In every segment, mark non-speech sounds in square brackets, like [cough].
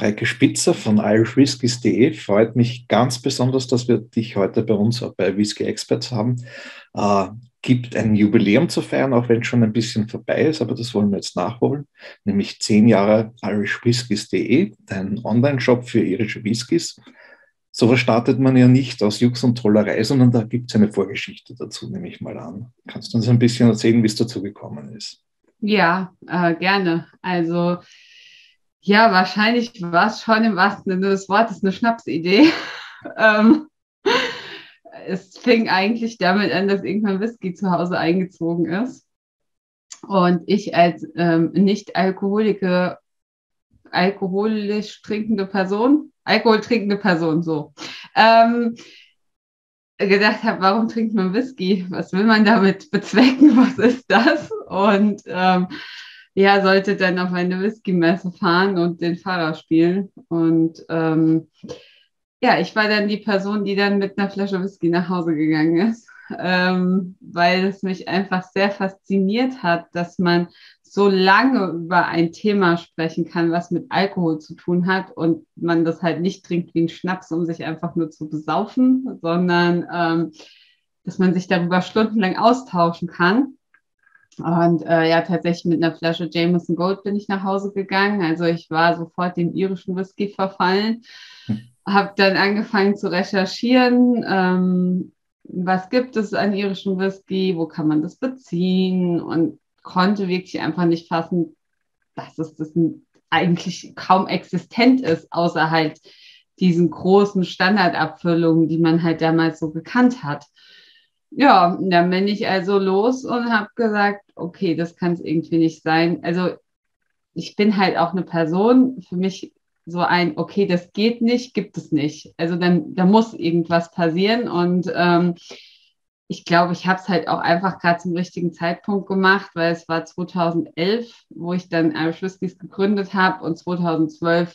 Mareike Spitzer von irishwhiskies.de. Freut mich ganz besonders, dass wir dich heute bei uns bei Whisky Experts haben. Äh, gibt ein Jubiläum zu feiern, auch wenn es schon ein bisschen vorbei ist, aber das wollen wir jetzt nachholen, nämlich zehn Jahre irishwhiskies.de, dein Online-Shop für irische Whiskys. So startet man ja nicht aus Jux und Tollerei, sondern da gibt es eine Vorgeschichte dazu, nehme ich mal an. Kannst du uns ein bisschen erzählen, wie es dazu gekommen ist? Ja, äh, gerne. Also ja, wahrscheinlich war es schon im wahrsten Sinne des Wortes eine Schnapsidee. [laughs] ähm, es fing eigentlich damit an, dass irgendwann Whisky zu Hause eingezogen ist. Und ich als ähm, nicht alkoholische, alkoholisch trinkende Person, Alkohol trinkende Person, so, ähm, gedacht habe, warum trinkt man Whisky? Was will man damit bezwecken? [laughs] Was ist das? Und ähm, ja, sollte dann auf eine Whisky-Messe fahren und den Fahrer spielen. Und ähm, ja, ich war dann die Person, die dann mit einer Flasche Whisky nach Hause gegangen ist, [laughs] ähm, weil es mich einfach sehr fasziniert hat, dass man so lange über ein Thema sprechen kann, was mit Alkohol zu tun hat und man das halt nicht trinkt wie ein Schnaps, um sich einfach nur zu besaufen, sondern ähm, dass man sich darüber stundenlang austauschen kann. Und äh, ja, tatsächlich mit einer Flasche Jameson Gold bin ich nach Hause gegangen. Also ich war sofort dem irischen Whisky verfallen, hm. habe dann angefangen zu recherchieren. Ähm, was gibt es an irischem Whisky? Wo kann man das beziehen? Und konnte wirklich einfach nicht fassen, dass es das eigentlich kaum existent ist, außer halt diesen großen Standardabfüllungen, die man halt damals so gekannt hat. Ja, dann bin ich also los und habe gesagt, okay, das kann es irgendwie nicht sein. Also ich bin halt auch eine Person, für mich so ein, okay, das geht nicht, gibt es nicht. Also dann, da muss irgendwas passieren und ähm, ich glaube, ich habe es halt auch einfach gerade zum richtigen Zeitpunkt gemacht, weil es war 2011, wo ich dann Whiskies gegründet habe und 2012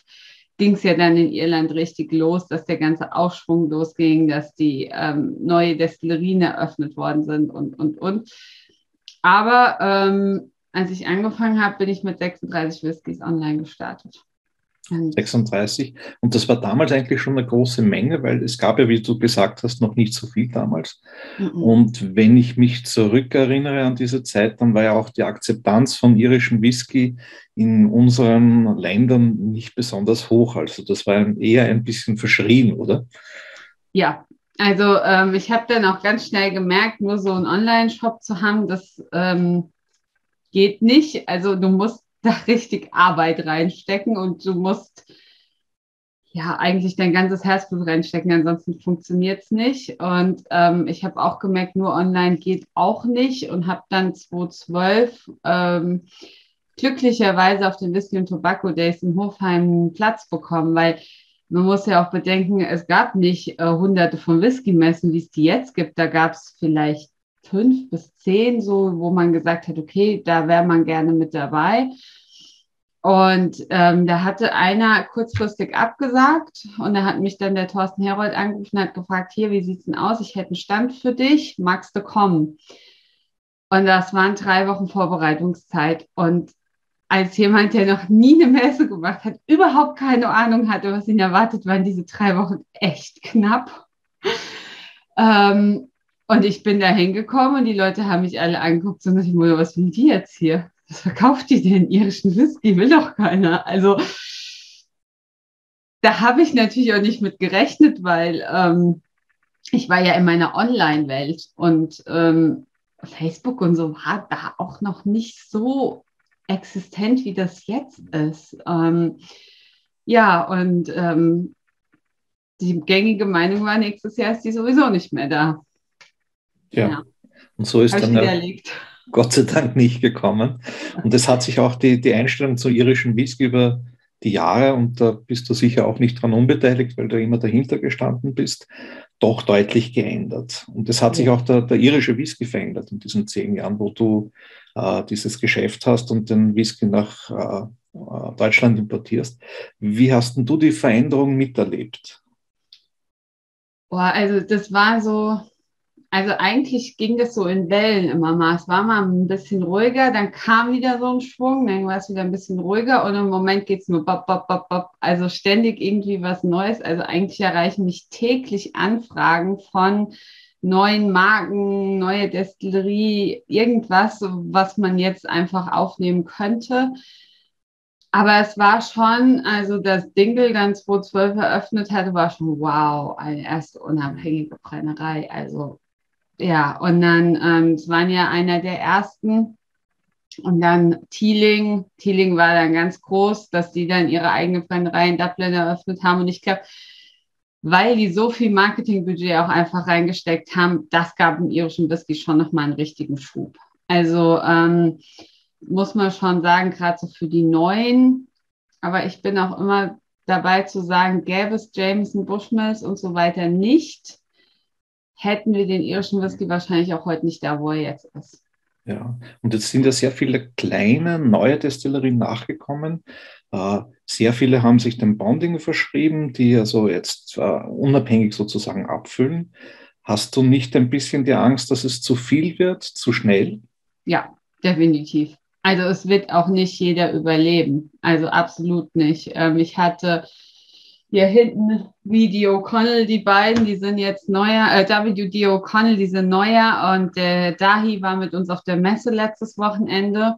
ging es ja dann in Irland richtig los, dass der ganze Aufschwung losging, dass die ähm, neue Destillerien eröffnet worden sind und, und, und. Aber ähm, als ich angefangen habe, bin ich mit 36 Whiskys online gestartet. 36. Und das war damals eigentlich schon eine große Menge, weil es gab ja, wie du gesagt hast, noch nicht so viel damals. Mhm. Und wenn ich mich zurückerinnere an diese Zeit, dann war ja auch die Akzeptanz von irischem Whisky in unseren Ländern nicht besonders hoch. Also das war eher ein bisschen verschrien, oder? Ja, also ähm, ich habe dann auch ganz schnell gemerkt, nur so einen Online-Shop zu haben, das ähm, geht nicht. Also du musst da richtig Arbeit reinstecken und du musst ja eigentlich dein ganzes Herzblut reinstecken, ansonsten funktioniert es nicht. Und ähm, ich habe auch gemerkt, nur online geht auch nicht und habe dann 2012 ähm, glücklicherweise auf den Whisky und Tobacco Days in Hofheim Platz bekommen, weil man muss ja auch bedenken, es gab nicht äh, hunderte von Whisky-Messen, wie es die jetzt gibt. Da gab es vielleicht fünf bis zehn, so wo man gesagt hat, okay, da wäre man gerne mit dabei. Und ähm, da hatte einer kurzfristig abgesagt und da hat mich dann der Thorsten Herold angerufen und hat gefragt, hier, wie sieht's denn aus? Ich hätte einen Stand für dich, magst du kommen? Und das waren drei Wochen Vorbereitungszeit. Und als jemand, der noch nie eine Messe gemacht hat, überhaupt keine Ahnung hatte, was ihn erwartet, waren diese drei Wochen echt knapp. Ähm, und ich bin da hingekommen und die Leute haben mich alle angeguckt und ich mir, was will die jetzt hier? Was verkauft die denn? Irischen Whisky will doch keiner. Also da habe ich natürlich auch nicht mit gerechnet, weil ähm, ich war ja in meiner Online-Welt und ähm, Facebook und so war da auch noch nicht so existent, wie das jetzt ist. Ähm, ja, und ähm, die gängige Meinung war, nächstes Jahr ist die sowieso nicht mehr da. Ja. ja. Und so ist Hab dann ja [laughs] Gott sei Dank nicht gekommen. Und es hat sich auch die, die Einstellung zu irischen Whisky über die Jahre, und da bist du sicher auch nicht dran unbeteiligt, weil du immer dahinter gestanden bist, doch deutlich geändert. Und es hat sich auch der, der irische Whisky verändert in diesen zehn Jahren, wo du äh, dieses Geschäft hast und den Whisky nach äh, äh Deutschland importierst. Wie hast denn du die Veränderung miterlebt? Boah, also das war so, also eigentlich ging das so in Wellen immer mal. Es war mal ein bisschen ruhiger, dann kam wieder so ein Schwung, dann war es wieder ein bisschen ruhiger und im Moment geht es nur bop, bop, bop, bop. Also ständig irgendwie was Neues. Also eigentlich erreichen mich täglich Anfragen von neuen Marken, neue Destillerie, irgendwas, was man jetzt einfach aufnehmen könnte. Aber es war schon, also das Dingle dann 2012 eröffnet hatte, war schon wow, eine erste unabhängige Brennerei. Also ja, und dann, ähm, es waren ja einer der ersten. Und dann Thieling. Thieling war dann ganz groß, dass die dann ihre eigene Brennerei in Dublin eröffnet haben. Und ich glaube, weil die so viel Marketingbudget auch einfach reingesteckt haben, das gab dem irischen Whisky schon nochmal einen richtigen Schub. Also ähm, muss man schon sagen, gerade so für die Neuen. Aber ich bin auch immer dabei zu sagen, gäbe es Jameson, Bushmills und so weiter nicht, hätten wir den irischen Whisky wahrscheinlich auch heute nicht da, wo er jetzt ist. Ja, und jetzt sind ja sehr viele kleine, neue Destillerien nachgekommen. Äh, sehr viele haben sich dem Bonding verschrieben, die also jetzt unabhängig sozusagen abfüllen. Hast du nicht ein bisschen die Angst, dass es zu viel wird, zu schnell? Ja, definitiv. Also es wird auch nicht jeder überleben. Also absolut nicht. Ähm, ich hatte hier hinten wie O'Connell, die beiden, die sind jetzt neuer, äh, WD O'Connell, die sind neuer und der Dahi war mit uns auf der Messe letztes Wochenende.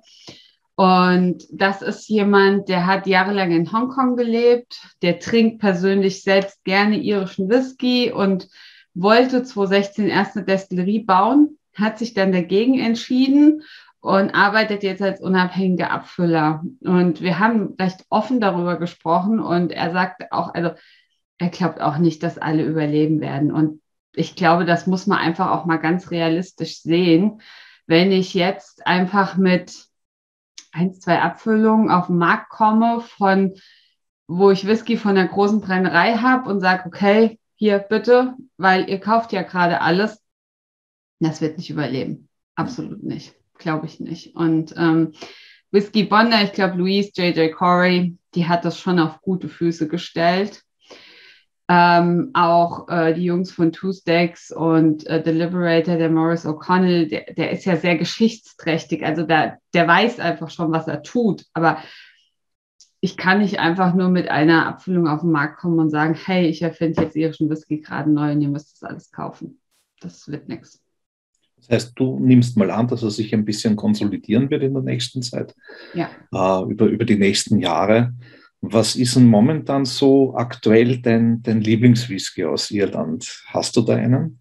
Und das ist jemand, der hat jahrelang in Hongkong gelebt, der trinkt persönlich selbst gerne irischen Whisky und wollte 2016 erst eine Destillerie bauen, hat sich dann dagegen entschieden und arbeitet jetzt als unabhängiger Abfüller. Und wir haben recht offen darüber gesprochen und er sagt auch, also er glaubt auch nicht, dass alle überleben werden. Und ich glaube, das muss man einfach auch mal ganz realistisch sehen. Wenn ich jetzt einfach mit ein, zwei Abfüllungen auf den Markt komme, von wo ich Whisky von der großen Brennerei habe und sage, okay, hier bitte, weil ihr kauft ja gerade alles, das wird nicht überleben. Absolut nicht glaube ich nicht. Und ähm, Whiskey Bonda, ich glaube, Louise J.J. Corey, die hat das schon auf gute Füße gestellt. Ähm, auch äh, die Jungs von Two Stacks und äh, The Liberator, der Morris O'Connell, der, der ist ja sehr geschichtsträchtig. Also der, der weiß einfach schon, was er tut. Aber ich kann nicht einfach nur mit einer Abfüllung auf den Markt kommen und sagen, hey, ich erfinde jetzt irischen Whisky gerade neu und ihr müsst das alles kaufen. Das wird nichts. Das heißt, du nimmst mal an, dass er sich ein bisschen konsolidieren wird in der nächsten Zeit, ja. äh, über, über die nächsten Jahre. Was ist denn momentan so aktuell dein, dein Lieblingswhisky aus Irland? Hast du da einen?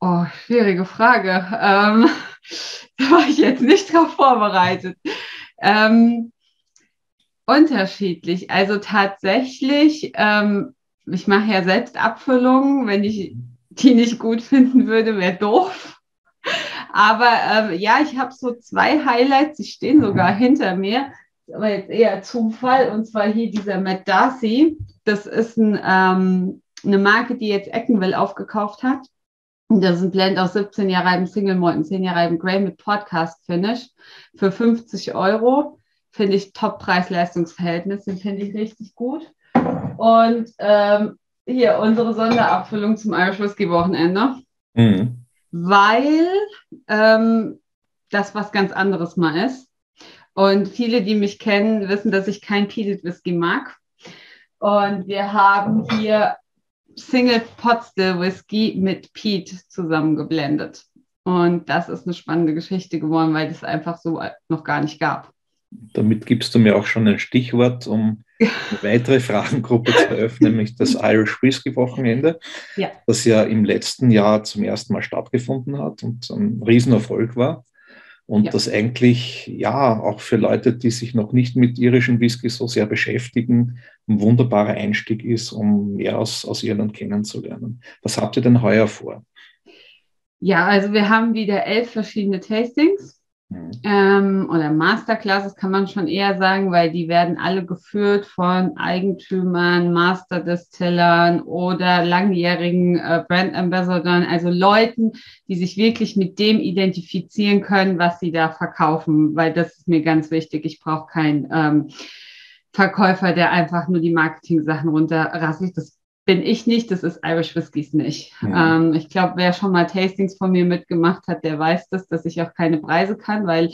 Oh, schwierige Frage. Ähm, [laughs] da war ich jetzt nicht drauf vorbereitet. Ähm, unterschiedlich. Also tatsächlich, ähm, ich mache ja selbst Abfüllungen. Wenn ich die nicht gut finden würde, wäre doof. Aber ähm, ja, ich habe so zwei Highlights, die stehen sogar hinter mir. Aber jetzt eher Zufall. Und zwar hier dieser Matt Darcy. Das ist ein, ähm, eine Marke, die jetzt Eckenwell aufgekauft hat. Das ist ein Blend aus 17 Jahre altem Single Malt 10 Jahre altem Grey mit Podcast Finish für 50 Euro. Finde ich Top-Preis-Leistungsverhältnis, den finde ich richtig gut. Und ähm, hier unsere Sonderabfüllung zum Irish Whisky Wochenende. Mhm weil ähm, das was ganz anderes mal ist. Und viele, die mich kennen, wissen, dass ich kein Peated Whisky mag. Und wir haben hier Single Pot Still Whisky mit Peat zusammengeblendet. Und das ist eine spannende Geschichte geworden, weil es einfach so noch gar nicht gab. Damit gibst du mir auch schon ein Stichwort, um eine weitere Fragengruppe zu eröffnen, nämlich das Irish Whisky Wochenende, ja. das ja im letzten Jahr zum ersten Mal stattgefunden hat und ein Riesenerfolg war. Und ja. das eigentlich, ja, auch für Leute, die sich noch nicht mit irischen Whisky so sehr beschäftigen, ein wunderbarer Einstieg ist, um mehr aus, aus Irland kennenzulernen. Was habt ihr denn heuer vor? Ja, also wir haben wieder elf verschiedene Tastings Mhm. Ähm, oder Masterclasses kann man schon eher sagen, weil die werden alle geführt von Eigentümern, Masterdistillern oder langjährigen äh, Brand Ambassadoren, also Leuten, die sich wirklich mit dem identifizieren können, was sie da verkaufen, weil das ist mir ganz wichtig. Ich brauche keinen ähm, Verkäufer, der einfach nur die Marketing-Sachen runterrasselt. Das bin ich nicht, das ist Irish Whiskies nicht. Mhm. Ähm, ich glaube, wer schon mal Tastings von mir mitgemacht hat, der weiß das, dass ich auch keine Preise kann, weil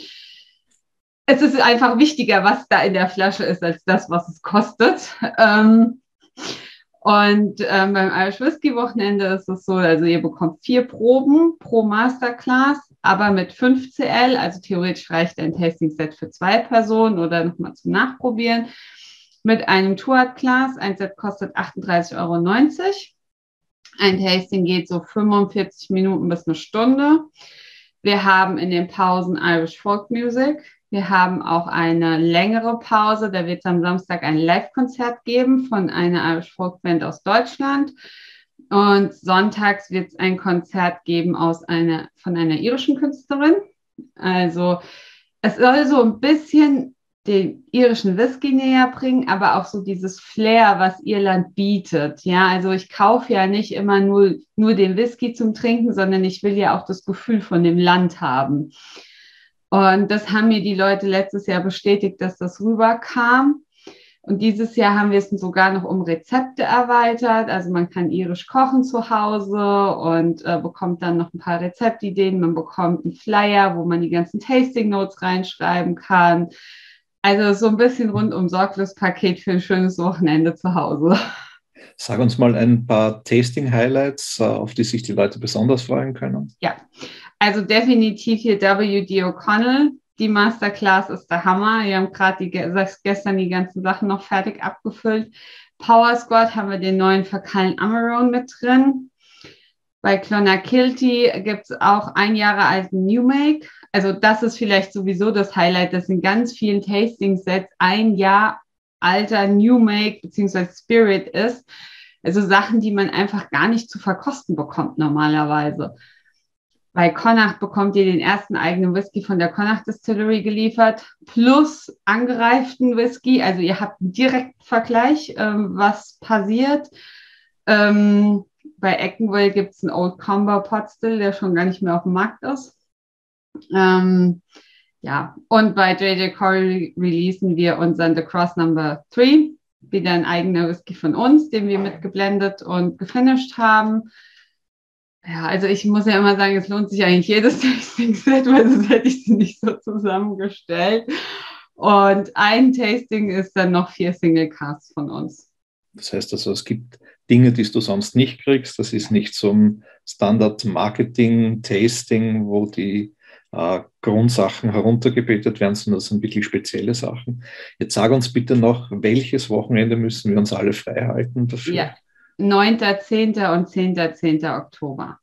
es ist einfach wichtiger, was da in der Flasche ist, als das, was es kostet. Ähm, und ähm, beim Irish Whisky Wochenende ist es so, also ihr bekommt vier Proben pro Masterclass, aber mit 5 CL, also theoretisch reicht ein Tasting Set für zwei Personen oder nochmal zum Nachprobieren. Mit einem Class, ein Set kostet 38,90 Euro. Ein Tasting geht so 45 Minuten bis eine Stunde. Wir haben in den Pausen Irish Folk Music. Wir haben auch eine längere Pause. Da wird es am Samstag ein Live-Konzert geben von einer Irish Folk Band aus Deutschland. Und sonntags wird es ein Konzert geben aus einer, von einer irischen Künstlerin. Also es soll so ein bisschen den irischen Whisky näher bringen, aber auch so dieses Flair, was Irland bietet. Ja, also ich kaufe ja nicht immer nur, nur den Whisky zum Trinken, sondern ich will ja auch das Gefühl von dem Land haben. Und das haben mir die Leute letztes Jahr bestätigt, dass das rüberkam. Und dieses Jahr haben wir es sogar noch um Rezepte erweitert. Also man kann irisch kochen zu Hause und äh, bekommt dann noch ein paar Rezeptideen. Man bekommt einen Flyer, wo man die ganzen Tasting Notes reinschreiben kann. Also so ein bisschen rundum sorglos Paket für ein schönes Wochenende zu Hause. Sag uns mal ein paar Tasting-Highlights, äh, auf die sich die Leute besonders freuen können. Ja, also definitiv hier W.D. O'Connell. Die Masterclass ist der Hammer. Wir haben gerade gestern die ganzen Sachen noch fertig abgefüllt. Power Squad haben wir den neuen Verkallen Amarone mit drin. Bei Clonakilty gibt es auch ein Jahre alten New Make. Also das ist vielleicht sowieso das Highlight, dass in ganz vielen Tasting-Sets ein Jahr alter New Make bzw. Spirit ist. Also Sachen, die man einfach gar nicht zu verkosten bekommt normalerweise. Bei Connacht bekommt ihr den ersten eigenen Whisky von der Connacht Distillery geliefert, plus angereiften Whisky. Also ihr habt einen direkten Vergleich, ähm, was passiert. Ähm, bei Eckenwell gibt es einen Old Combo Pot Still, der schon gar nicht mehr auf dem Markt ist. Ähm, ja, und bei JJ Corey releasen wir unseren The Cross Number 3, wieder ein eigener Whisky von uns, den wir mitgeblendet und gefinished haben. Ja, also ich muss ja immer sagen, es lohnt sich eigentlich jedes [laughs] Tasting-Set, weil sonst hätte ich sie nicht so zusammengestellt. Und ein Tasting ist dann noch vier Single Casts von uns. Das heißt also, es gibt Dinge, die du sonst nicht kriegst. Das ist nicht so ein Standard-Marketing-Tasting, wo die äh, Grundsachen heruntergebetet werden, sondern das sind wirklich spezielle Sachen. Jetzt sag uns bitte noch, welches Wochenende müssen wir uns alle frei halten dafür? Ja, 9.10. und 10.10. Oktober.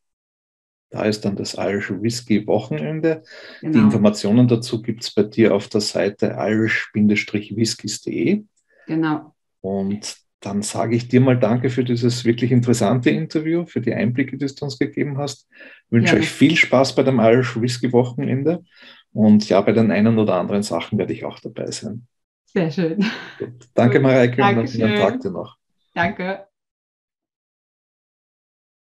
Da ist dann das Irish Whisky Wochenende. Genau. Die Informationen dazu gibt es bei dir auf der Seite irish-whiskys.de. Genau. Und dann sage ich dir mal danke für dieses wirklich interessante Interview, für die Einblicke, die du uns gegeben hast. Ich wünsche ja. euch viel Spaß bei dem Irish Whisky Wochenende. Und ja, bei den einen oder anderen Sachen werde ich auch dabei sein. Sehr schön. Gut. Danke, Mareike, und einen Tag dir noch. Danke.